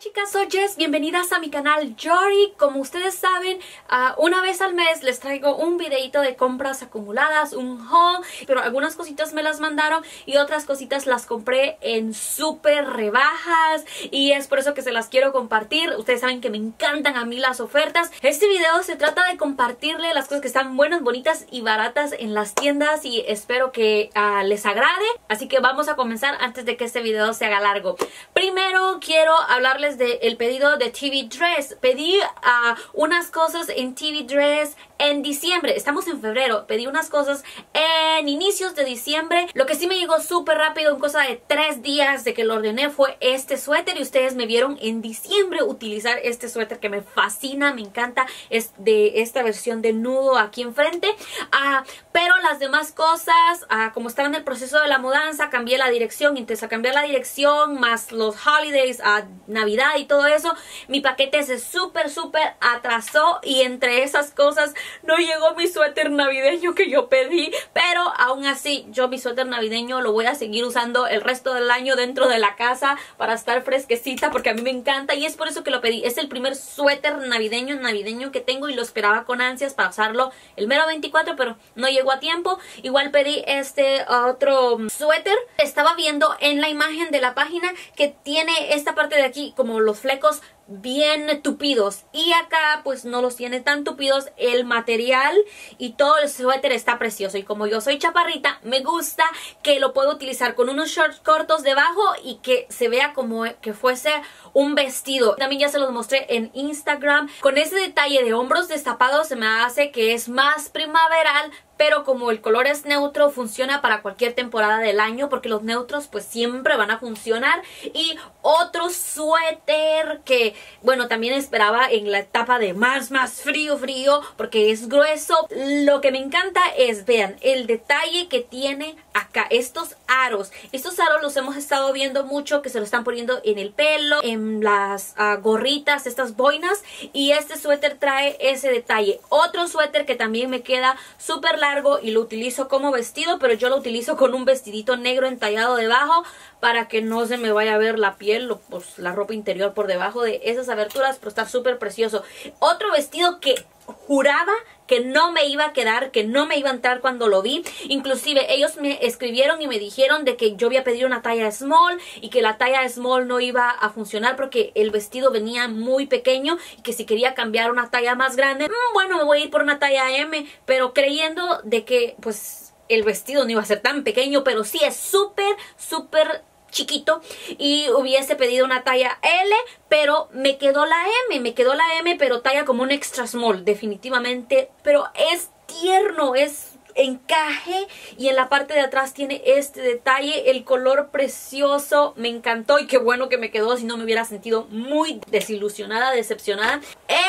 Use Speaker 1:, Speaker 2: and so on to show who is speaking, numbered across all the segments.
Speaker 1: chicas, soy Jess, bienvenidas a mi canal Jory. Como ustedes saben, uh, una vez al mes les traigo un videito de compras acumuladas, un haul, pero algunas cositas me las mandaron y otras cositas las compré en súper rebajas y es por eso que se las quiero compartir. Ustedes saben que me encantan a mí las ofertas. Este video se trata de compartirle las cosas que están buenas, bonitas y baratas en las tiendas y espero que uh, les agrade. Así que vamos a comenzar antes de que este video se haga largo. Primero quiero hablarles del pedido de TV Dress. Pedí uh, unas cosas en TV Dress en diciembre. Estamos en febrero. Pedí unas cosas en inicios de diciembre. Lo que sí me llegó súper rápido, en cosa de tres días de que lo ordené, fue este suéter. Y ustedes me vieron en diciembre utilizar este suéter que me fascina, me encanta. Es de esta versión de nudo aquí enfrente. Uh, pero las demás cosas, uh, como estaba en el proceso de la mudanza, cambié la dirección. Entonces, cambiar la dirección, más los holidays, a Navidad y todo eso, mi paquete se súper, súper atrasó. Y entre esas cosas, no llegó mi suéter navideño que yo pedí, pero aún así yo mi suéter navideño lo voy a seguir usando el resto del año dentro de la casa para estar fresquecita porque a mí me encanta y es por eso que lo pedí. Es el primer suéter navideño navideño que tengo y lo esperaba con ansias para usarlo el mero 24, pero no llegó a tiempo. Igual pedí este otro suéter. Estaba viendo en la imagen de la página que tiene esta parte de aquí como los flecos bien tupidos. Y acá pues no los tiene tan tupidos el material y todo el suéter está precioso. Y como yo soy chaparrita me gusta que lo puedo utilizar con unos shorts cortos debajo y que se vea como que fuese un vestido. También ya se los mostré en Instagram. Con ese detalle de hombros destapados se me hace que es más primaveral pero como el color es neutro funciona para cualquier temporada del año porque los neutros pues siempre van a funcionar. Y otro suéter que bueno también esperaba en la etapa de más más frío frío porque es grueso. Lo que me encanta es vean el detalle que tiene acá estos aros. Estos aros los hemos estado viendo mucho que se lo están poniendo en el pelo en las uh, gorritas estas boinas y este suéter trae ese detalle. Otro suéter que también me queda súper largo y lo utilizo como vestido, pero yo lo utilizo con un vestidito negro entallado debajo para que no se me vaya a ver la piel pues, la ropa interior por debajo de esas aberturas, pero está súper precioso. Otro vestido que juraba que no me iba a quedar, que no me iba a entrar cuando lo vi. Inclusive ellos me escribieron y me dijeron de que yo había pedido una talla small y que la talla small no iba a funcionar porque el vestido venía muy pequeño y que si quería cambiar una talla más grande, mmm, bueno, me voy a ir por una talla M, pero creyendo de que pues el vestido no iba a ser tan pequeño, pero sí es súper, súper chiquito y hubiese pedido una talla L, pero me quedó la M, me quedó la M, pero talla como un extra small, definitivamente, pero es tierno, es encaje y en la parte de atrás tiene este detalle, el color precioso, me encantó y qué bueno que me quedó, si no me hubiera sentido muy desilusionada, decepcionada.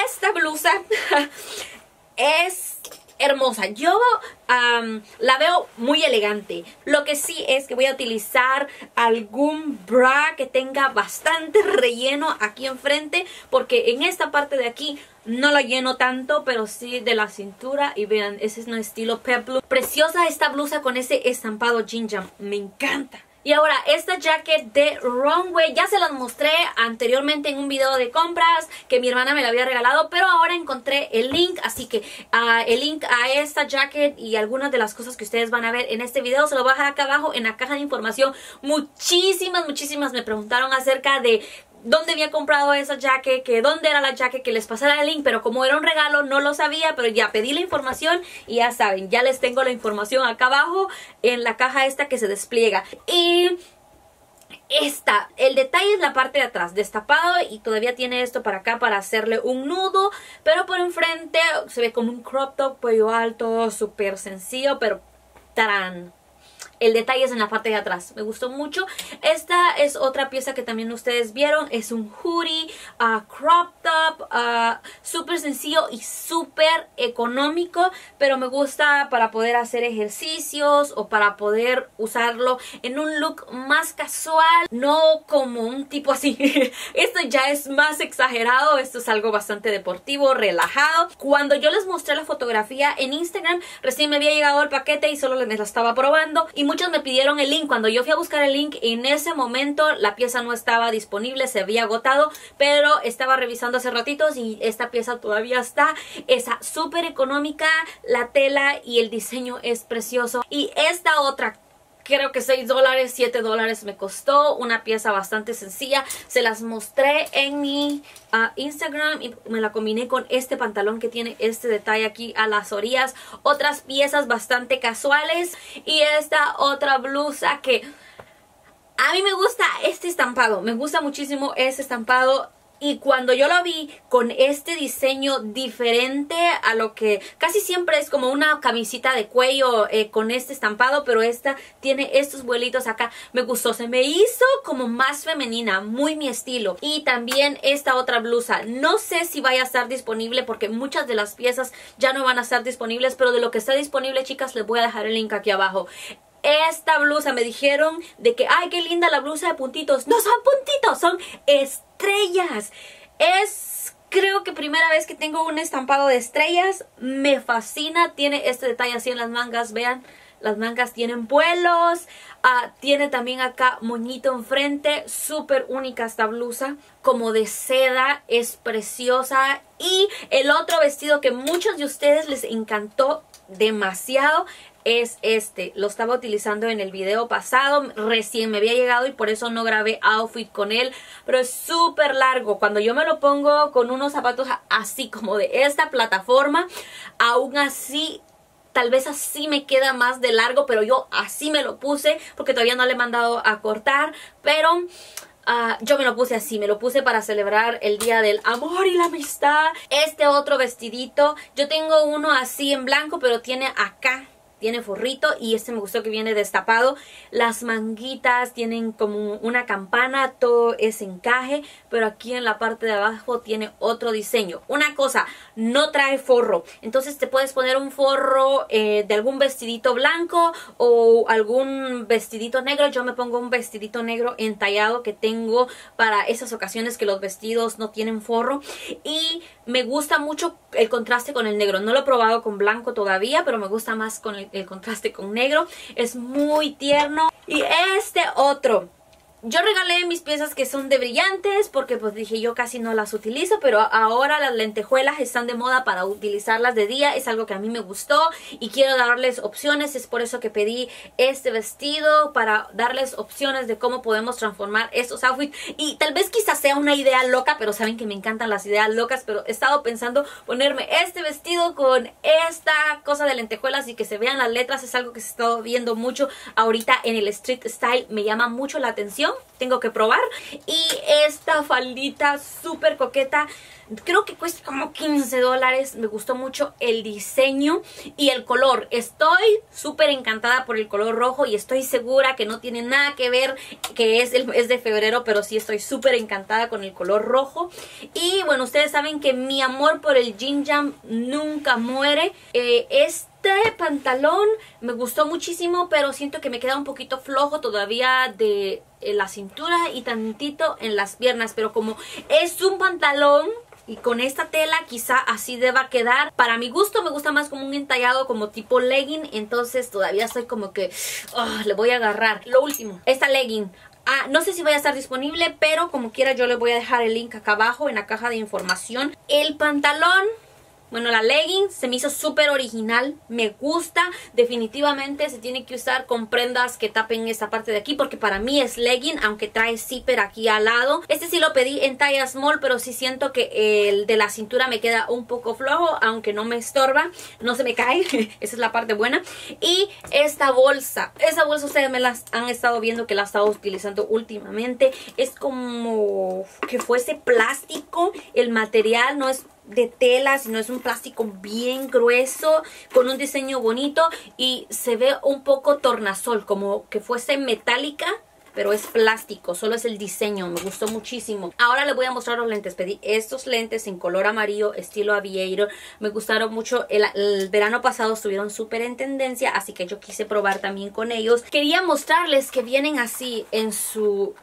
Speaker 1: Esta blusa es hermosa. Yo la veo muy elegante. Lo que sí es que voy a utilizar algún bra que tenga bastante relleno aquí enfrente. Porque en esta parte de aquí no la lleno tanto, pero sí de la cintura. Y vean, ese es un estilo peplum. Preciosa esta blusa con ese estampado ginger. Me encanta. Y ahora, esta jacket de Runway ya se las mostré anteriormente en un video de compras que mi hermana me la había regalado, pero ahora encontré el link, así que uh, el link a esta jacket y algunas de las cosas que ustedes van a ver en este video se lo voy a dejar acá abajo en la caja de información. Muchísimas, muchísimas me preguntaron acerca de dónde había comprado esa jacket, que dónde era la jacket, que les pasara el link, pero como era un regalo no lo sabía, pero ya pedí la información y ya saben, ya les tengo la información acá abajo en la caja esta que se despliega. Y esta, el detalle es la parte de atrás, destapado y todavía tiene esto para acá para hacerle un nudo, pero por enfrente se ve como un crop top, cuello alto, súper sencillo, pero tarán el detalle es en la parte de atrás. Me gustó mucho. Esta es otra pieza que también ustedes vieron. Es un hoodie, uh, crop top, uh, súper sencillo y súper económico. Pero me gusta para poder hacer ejercicios o para poder usarlo en un look más casual. No como un tipo así. esto ya es más exagerado. Esto es algo bastante deportivo, relajado. Cuando yo les mostré la fotografía en Instagram, recién me había llegado el paquete y solo les la estaba probando. Y muchos me pidieron el link. Cuando yo fui a buscar el link, en ese momento la pieza no estaba disponible, se había agotado, pero estaba revisando hace ratitos y esta pieza todavía está. Esa súper económica, la tela y el diseño es precioso. Y esta otra creo que 6 dólares, 7 dólares me costó. Una pieza bastante sencilla. Se las mostré en mi ah, Instagram y me la combiné con este pantalón que tiene este detalle aquí a las orillas. Otras piezas bastante casuales. Y esta otra blusa que... A mí me gusta este estampado, me gusta muchísimo este estampado y cuando yo lo vi con este diseño diferente a lo que casi siempre es como una camisita de cuello eh, con este estampado, pero esta tiene estos vuelitos acá, me gustó, se me hizo como más femenina, muy mi estilo. Y también esta otra blusa, no sé si vaya a estar disponible porque muchas de las piezas ya no van a estar disponibles, pero de lo que está disponible chicas les voy a dejar el link aquí abajo esta blusa me dijeron de que, ay, qué linda la blusa de puntitos. No son puntitos, son estrellas. Es, creo que primera vez que tengo un estampado de estrellas. Me fascina, tiene este detalle así en las mangas, vean. Las mangas tienen vuelos, ah, tiene también acá moñito enfrente, súper única esta blusa, como de seda, es preciosa. Y el otro vestido que muchos de ustedes les encantó demasiado es este. Lo estaba utilizando en el video pasado. Recién me había llegado y por eso no grabé outfit con él. Pero es súper largo. Cuando yo me lo pongo con unos zapatos así como de esta plataforma, aún así tal vez así me queda más de largo, pero yo así me lo puse porque todavía no le he mandado a cortar, pero ah, yo me lo puse así, me lo puse para celebrar el día del amor y la amistad. Este otro vestidito, yo tengo uno así en blanco, pero tiene acá tiene forrito y este me gustó que viene destapado. Las manguitas tienen como una campana, todo es encaje, pero aquí en la parte de abajo tiene otro diseño. Una cosa, no trae forro, entonces te puedes poner un forro eh, de algún vestidito blanco o algún vestidito negro. Yo me pongo un vestidito negro entallado que tengo para esas ocasiones que los vestidos no tienen forro y me gusta mucho el contraste con el negro. No lo he probado con blanco todavía, pero me gusta más con el, el contraste con negro. Es muy tierno. Y este otro yo regalé mis piezas que son de brillantes porque pues dije yo casi no las utilizo, pero ahora las lentejuelas están de moda para utilizarlas de día, es algo que a mí me gustó y quiero darles opciones, es por eso que pedí este vestido para darles opciones de cómo podemos transformar estos outfits y tal vez quizás sea una idea loca, pero saben que me encantan las ideas locas, pero he estado pensando ponerme este vestido con esta cosa de lentejuelas y que se vean las letras, es algo que se está viendo mucho ahorita en el street style, me llama mucho la atención tengo que probar. Y esta faldita súper coqueta, creo que cuesta como 15 dólares. Me gustó mucho el diseño y el color. Estoy súper encantada por el color rojo y estoy segura que no tiene nada que ver que es el mes de febrero, pero sí estoy súper encantada con el color rojo. Y bueno, ustedes saben que mi amor por el Jin Jam nunca muere. Este pantalón me gustó muchísimo, pero siento que me queda un poquito flojo todavía de la cintura y tantito en las piernas. Pero como es un pantalón y con esta tela quizá así deba quedar. Para mi gusto me gusta más como un entallado como tipo legging. Entonces todavía estoy como que ah, le voy a agarrar. Lo último, esta legging. Ah, no sé si vaya a estar disponible, pero como quiera yo le voy a dejar el link acá abajo en la caja de información. El pantalón bueno, la legging se me hizo súper original, me gusta, definitivamente se tiene que usar con prendas que tapen esta parte de aquí porque para mí es legging, aunque trae zipper aquí al lado. Este sí lo pedí en talla small, pero sí siento que el de la cintura me queda un poco flojo, aunque no me estorba, no se me cae, esa es la parte buena. Y esta bolsa, esa bolsa ustedes me las han estado viendo que la he estado utilizando últimamente, es como que fuese plástico, el material no es de tela, sino es un plástico bien grueso, con un diseño bonito y se ve un poco tornasol, como que fuese metálica, pero es plástico, solo es el diseño, me gustó muchísimo. Ahora les voy a mostrar los lentes, pedí estos lentes en color amarillo, estilo aviator, me gustaron mucho, el, el verano pasado estuvieron súper en tendencia, así que yo quise probar también con ellos. Quería mostrarles que vienen así en su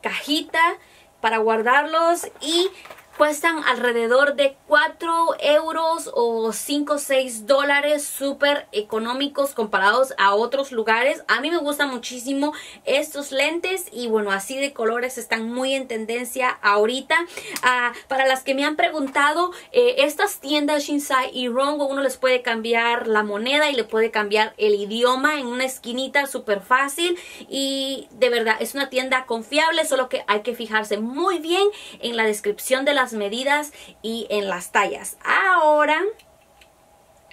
Speaker 1: cajita para guardarlos y cuestan alrededor de 4 euros o 5 o 6 dólares súper económicos comparados a otros lugares. A mí me gustan muchísimo estos lentes y bueno así de colores están muy en tendencia ahorita. Ah, para las que me han preguntado eh, estas tiendas Shinsai y Rongo uno les puede cambiar la moneda y le puede cambiar el idioma en una esquinita súper fácil y de verdad es una tienda confiable solo que hay que fijarse muy bien en la descripción de la medidas y en las tallas. Ahora,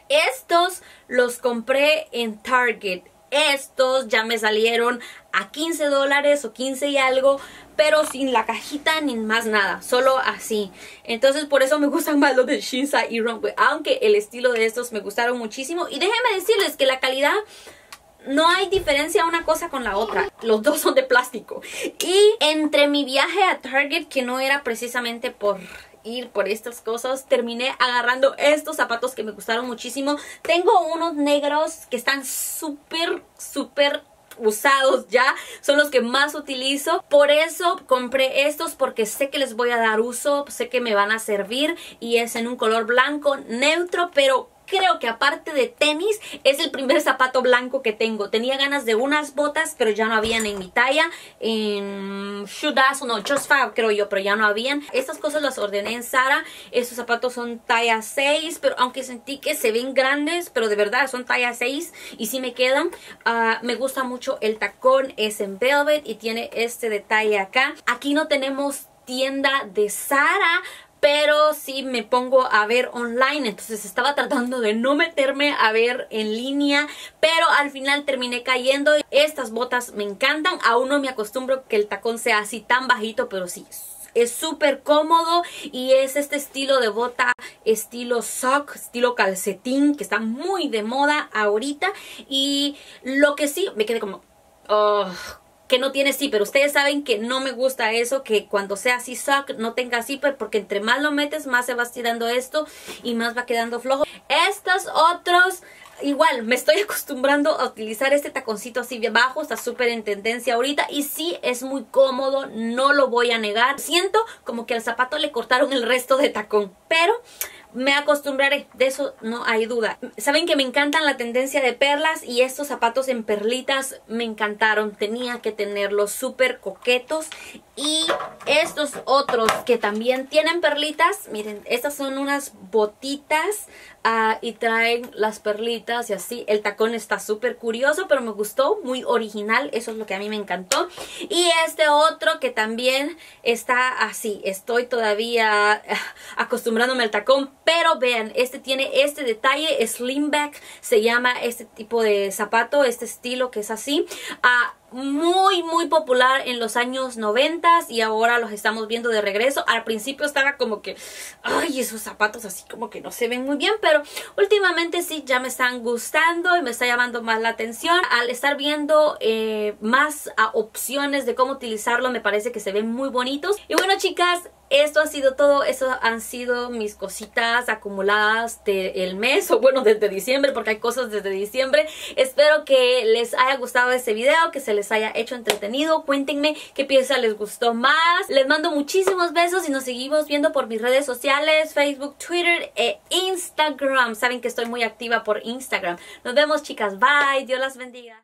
Speaker 1: estos los compré en Target. Estos ya me salieron a 15 dólares o 15 y algo, pero sin la cajita ni más nada, solo así. Entonces por eso me gustan más los de Shinsa y Runway, aunque el estilo de estos me gustaron muchísimo. Y déjenme decirles que la calidad no hay diferencia una cosa con la otra. Los dos son de plástico. Y entre mi viaje a Target, que no era precisamente por ir por estas cosas, terminé agarrando estos zapatos que me gustaron muchísimo. Tengo unos negros que están súper, súper usados ya, son los que más utilizo. Por eso compré estos porque sé que les voy a dar uso, sé que me van a servir y es en un color blanco neutro, pero creo que aparte de tenis es el primer zapato blanco que tengo. Tenía ganas de unas botas, pero ya no habían en mi talla. En Shoedas o no, Just Fab creo yo, pero ya no habían. Estas cosas las ordené en Zara. Estos zapatos son talla 6, pero aunque sentí que se ven grandes, pero de verdad son talla 6 y sí me quedan. Ah, me gusta mucho el tacón, es en velvet y tiene este detalle acá. Aquí no tenemos tienda de pero sí me pongo a ver online, entonces estaba tratando de no meterme a ver en línea, pero al final terminé cayendo. Estas botas me encantan, aún no me acostumbro que el tacón sea así tan bajito, pero sí, es súper cómodo y es este estilo de bota estilo sock, estilo calcetín que está muy de moda ahorita. Y lo que sí me quedé como que no tiene zipper. Ustedes saben que no me gusta eso, que cuando sea así sock no tenga zipper, porque entre más lo metes, más se va estirando esto y más va quedando flojo. Estos otros igual me estoy acostumbrando a utilizar este taconcito así bajo, está súper en tendencia ahorita y sí es muy cómodo, no lo voy a negar. Siento como que al zapato le cortaron el resto de tacón, pero me acostumbraré, de eso no hay duda. Saben que me encantan la tendencia de perlas y estos zapatos en perlitas me encantaron. Tenía que tenerlos súper coquetos. Y estos otros que también tienen perlitas, miren, estas son unas botitas ah, y traen las perlitas y así. El tacón está súper curioso, pero me gustó, muy original, eso es lo que a mí me encantó. Y este otro que también está así, estoy todavía acostumbrándome al tacón, pero vean, este tiene este detalle, slimback, se llama este tipo de zapato, este estilo que es así. Ah, muy muy popular en los años 90 y ahora los estamos viendo de regreso. Al principio estaba como que, ay, esos zapatos así como que no se ven muy bien, pero últimamente sí ya me están gustando y me está llamando más la atención. Al estar viendo eh, más opciones de cómo utilizarlo me parece que se ven muy bonitos. Y bueno chicas, esto ha sido todo, eso han sido mis cositas acumuladas del mes o bueno desde diciembre porque hay cosas desde diciembre. Espero que les haya gustado este video, que se les haya hecho entretenido. Cuéntenme qué pieza les gustó más. Les mando muchísimos besos y nos seguimos viendo por mis redes sociales, Facebook, Twitter e Instagram. Saben que estoy muy activa por Instagram. Nos vemos chicas, bye, Dios las bendiga.